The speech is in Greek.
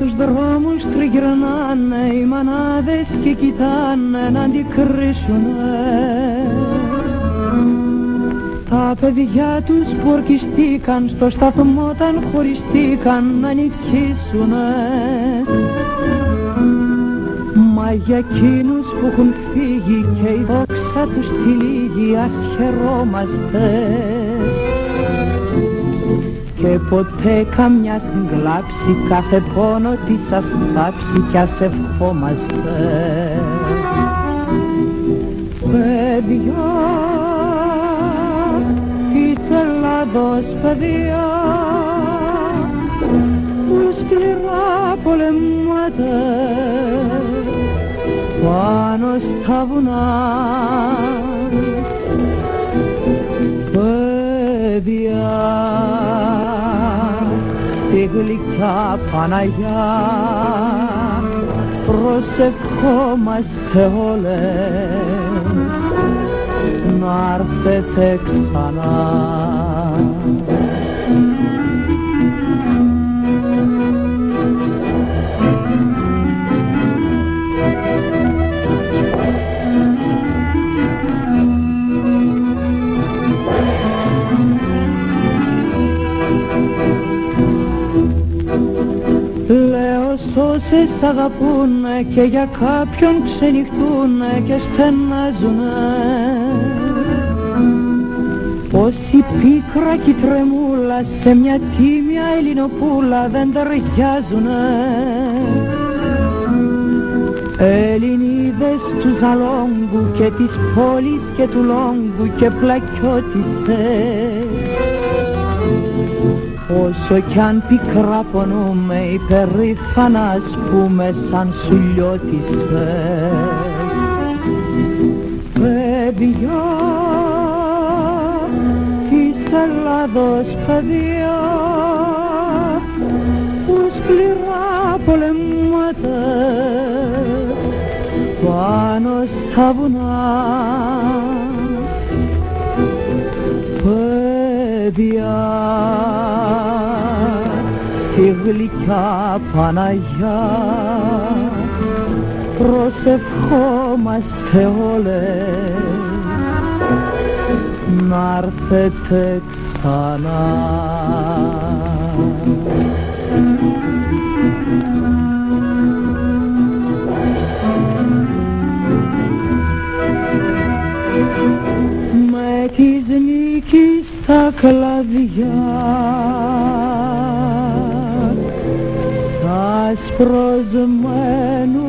Στους δρόμους τριγυρνάνε οι μανάδες και κοιτάνε να αντικρίσουνε. Τα παιδιά τους που στο σταθμό όταν χωριστήκαν να νικήσουνε. Μα για εκείνους που έχουν φύγει και η δόξα τους τυλίγει ας χαιρόμαστε και ποτέ καμιά συγκλάψει κάθε πόνο της ας θάψει κι ας ευχόμαστε. Παιδιά της Ελλάδος παιδιά που σκληρά πολεμάτε πάνω στα βουνά. Παιδιά στη γλυκιά Παναγιά. Προσευχόμαστε όλες να έρθετε ξανά Όσες αγαπούνε και για κάποιον ξενυχτούνε και στενάζουνε. Πόση πίκρα κι τρεμούλα σε μια τίμια ελληνοπούλα δεν ταιριάζουνε. Ελληνίδες του Ζαλόγκου και της πόλης και του Λόγκου και πλακιώτισες Όσο κι αν πικρά πονούμε υπερήφανας ας πούμε σαν σουλιώτισσες Παιδιά της Ελλάδος παιδιά που σκληρά πολεμάτε πάνω στα βουνά παιδιά στη γλυκιά Παναγιά. Προσευχόμαστε όλες να έρθετε ξανά. με τα κλαδιά σας προσμένουν